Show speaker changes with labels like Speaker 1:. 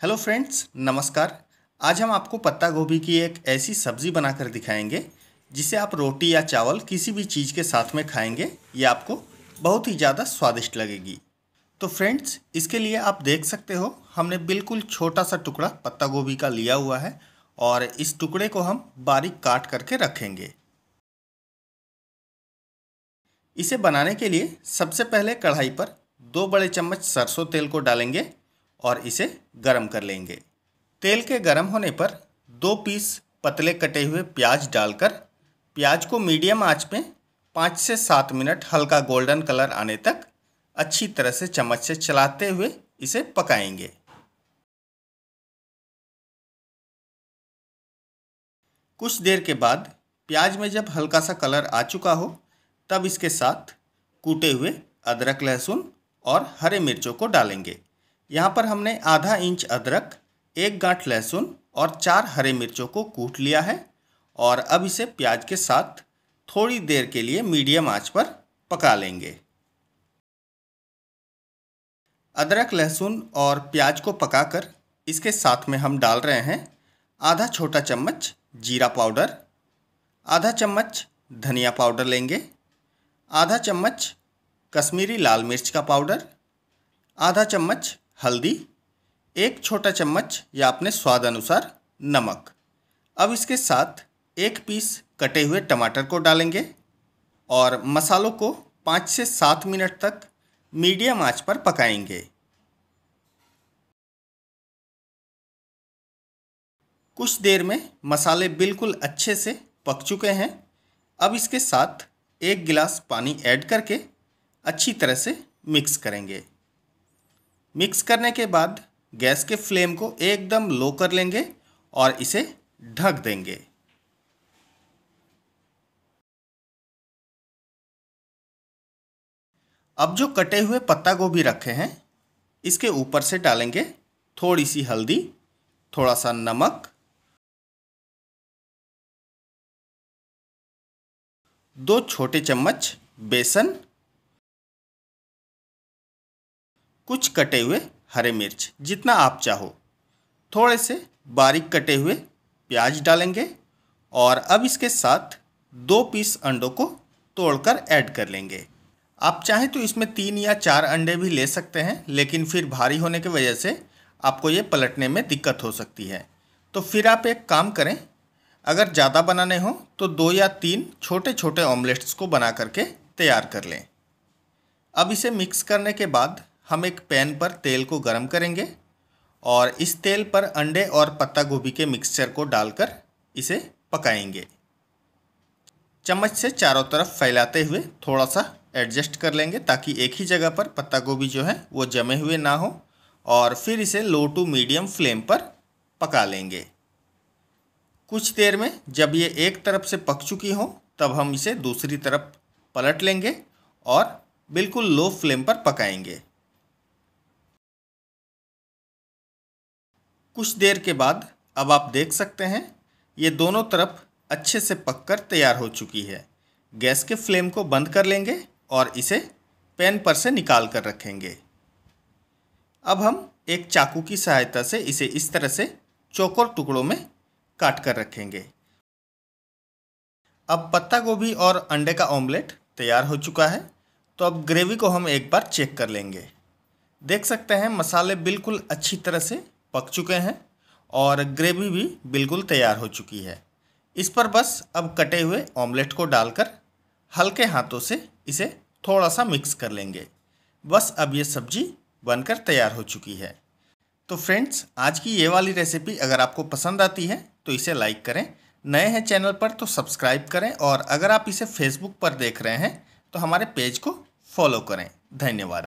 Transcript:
Speaker 1: Hello friends नमस्कार। आज हम आपको पत्ता गोभी की एक ऐसी सब्ज़ी बनाकर दिखाएँगे, जिसे आप रोटी या चावल किसी भी चीज़ के साथ में खाएँगे, ये आपको बहुत ही ज़्यादा स्वादिष्ट लगेगी। तो फ्रेंड्स इसके लिए आप देख सकते हो, हमने बिल्कुल छोटा सा टुकड़ा पत्ता गोभी का लिया हुआ है और इस टुकड़े को हम बारीक काट करके रखेंगे। इसे बनाने के लिए सबसे पहले कढ़ाई पर दो बड़े चम्मच सरसों तेल को डालेंगे और इसे गरम कर लेंगे। तेल के गरम होने पर दो पीस पतले कटे हुए प्याज डालकर प्याज को मीडियम आँच में पाँच से सात मिनट हल्का गोल्डन कलर आने तक अच्छी तरह से चम्मच से चलाते हुए इसे पकाएँगे। कुछ देर के बाद प्याज में जब हल्का सा कलर आ चुका हो, तब इसके साथ कूटे हुए अदरक लहसुन और हरे मिर्चों को डालेंगे। यहाँ पर हमने आधा इंच अदरक, एक गांठ लहसुन और चार हरे मिर्चों को कूट लिया है और अब इसे प्याज के साथ थोड़ी देर के लिए मीडियम आँच पर पका लेंगे। अदरक, लहसुन और प्याज को पकाकर इसके साथ में हम डाल रहे हैं आधा छोटा चम्मच जीरा पाउडर, आधा चम्मच धनिया पाउडर लेंगे, आधा चम्मच कश्मीरी लाल मिर्च का पाउडर, आधा चम्मच हल्दी, एक छोटा चम्मच या अपने स्वाद अनुसार नमक। अब इसके साथ एक पीस कटे हुए टमाटर को डालेंगे और मसालों को पाँच से सात मिनट तक मीडियम आँच पर पकाएँगे। कुछ देर में मसाले बिल्कुल अच्छे से पक चुके हैं। अब इसके साथ एक गिलास पानी ऐड करके अच्छी तरह से मिक्स करेंगे। मिक्स करने के बाद गैस के फ्लेम को एकदम लो कर लेंगे और इसे ढक देंगे। अब जो कटे हुए पत्ता गोभी रखे हैं, इसके ऊपर से डालेंगे थोड़ी सी हल्दी थोड़ा सा नमक। दो छोटे चम्मच बेसन कुछ कटे हुए हरे मिर्च, जितना आप चाहो। थोड़े से बारीक कटे हुए प्याज डालेंगे और अब इसके साथ दो पीस अंडों को तोड़कर ऐड कर लेंगे। आप चाहें तो इसमें तीन या चार अंडे भी ले सकते हैं, लेकिन फिर भारी होने की वजह से आपको ये पलटने में दिक्कत हो सकती है। तो फिर आप एक काम करें, अगर ज़्यादा बनाने हो तो दो या तीन छोटे छोटे ऑमलेट्स को बना करके तैयार कर लें। अब इसे मिक्स करने के बाद हम एक पैन पर तेल को गर्म करेंगे और इस तेल पर अंडे और पत्ता गोभी के मिक्सचर को डालकर इसे पकाएँगे। चम्मच से चारों तरफ़ फैलाते हुए थोड़ा सा एडजस्ट कर लेंगे ताकि एक ही जगह पर पत्ता गोभी जो है वो जमे हुए ना हो और फिर इसे लो टू मीडियम फ्लेम पर पका लेंगे। कुछ देर में जब ये एक तरफ़ से पक चुकी हो, तब हम इसे दूसरी तरफ़ पलट लेंगे और बिल्कुल लो फ्लेम पर पकाएँगे। कुछ देर के बाद अब आप देख सकते हैं, ये दोनों तरफ़ अच्छे से पककर तैयार हो चुकी है। गैस के फ्लेम को बंद कर लेंगे और इसे पैन पर से निकाल कर रखेंगे। अब हम एक चाकू की सहायता से इसे इस तरह से चौकोर टुकड़ों में काट कर रखेंगे। अब पत्ता गोभी और अंडे का ऑमलेट तैयार हो चुका है तो अब ग्रेवी को हम एक बार चेक कर लेंगे। देख सकते हैं, मसाले बिल्कुल अच्छी तरह से पक चुके हैं और ग्रेवी भी बिल्कुल तैयार हो चुकी है। इस पर बस अब कटे हुए ऑमलेट को डालकर हल्के हाथों से इसे थोड़ा सा मिक्स कर लेंगे। बस अब ये सब्ज़ी बनकर तैयार हो चुकी है। तो फ्रेंड्स, आज की ये वाली रेसिपी अगर आपको पसंद आती है तो इसे लाइक करें। नए हैं चैनल पर तो सब्सक्राइब करें और अगर आप इसे फेसबुक पर देख रहे हैं तो हमारे पेज को फॉलो करें। धन्यवाद।